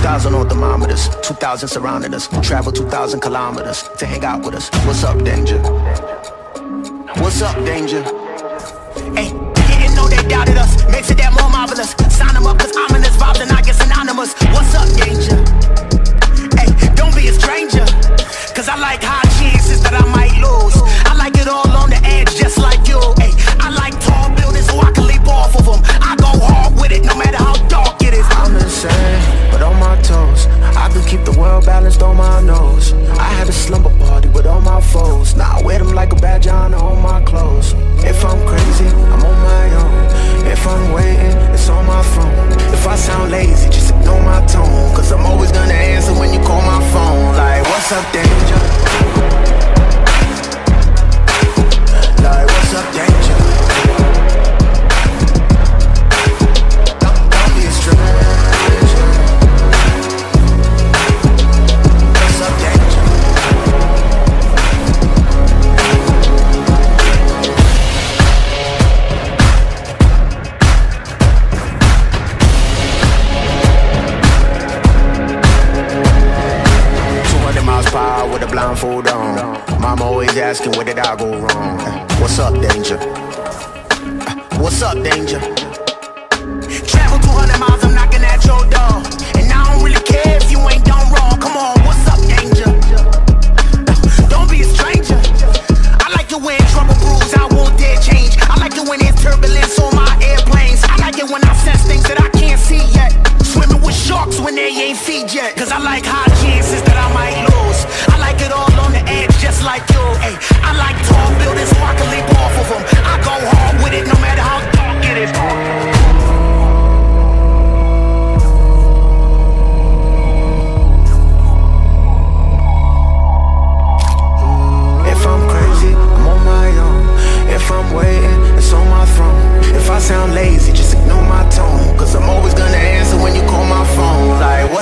2,000 on thermometers, 2,000 surrounding us. Travel 2,000 kilometers to hang out with us. What's up, danger? What's up, danger? Hey. blindfold on. Mama always asking, where did I go wrong? What's up, danger? What's up, danger? Travel 200 miles, I'm knocking at your door. And I don't really care if you ain't done wrong. Come on, what's up, danger? Don't be a stranger. I like to when trouble brews. I won't dare change. I like to when there's turbulence on my airplanes. I like it when I sense things that I can't see yet. Swimming with sharks when they ain't feed yet. Cause I like hot